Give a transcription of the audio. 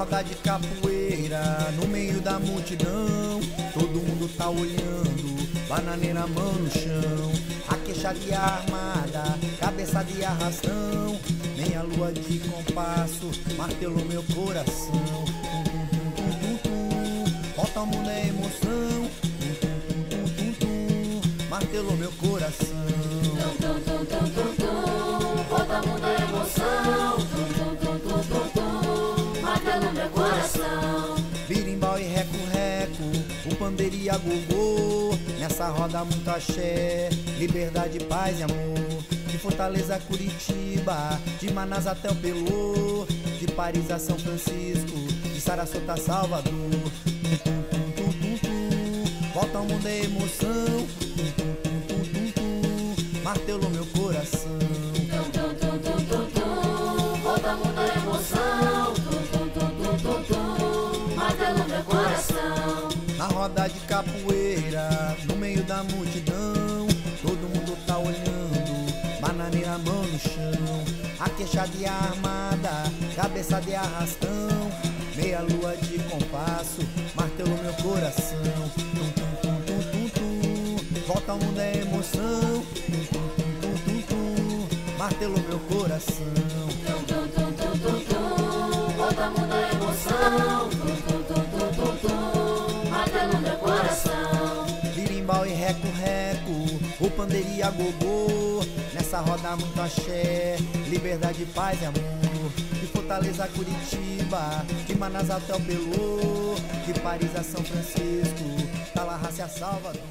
roda de capoeira, no meio da multidão, todo mundo tá olhando, bananeira mão no chão, a queixa de armada, cabeça de arrastão, meia lua de compasso, martelou meu coração. Volta ao mundo é emoção, martelou meu coração. Reco-reco, o pandeiro e a gogô. Nessa roda muito axé, liberdade, paz e amor. De Fortaleza a Curitiba, de Manaus até o Pelô. De Paris a São Francisco, de Sarasota a Salvador. Volta ao mundo é emoção. Tum, roda de capoeira, no meio da multidão, todo mundo tá olhando, bananeira mão no chão, a queixa de armada, cabeça de arrastão, meia lua de compasso, martelo meu coração, tum tum tum tum tum tum, volta ao mundo é emoção, tum tum tum tum tum tum, martelo meu coração. Reco-reco, o pandeiro e a gogô. Nessa roda muito axé, liberdade, paz e amor. De Fortaleza a Curitiba, de Manaus até o Pelô. De Paris a São Francisco, Tallahassee a Salvador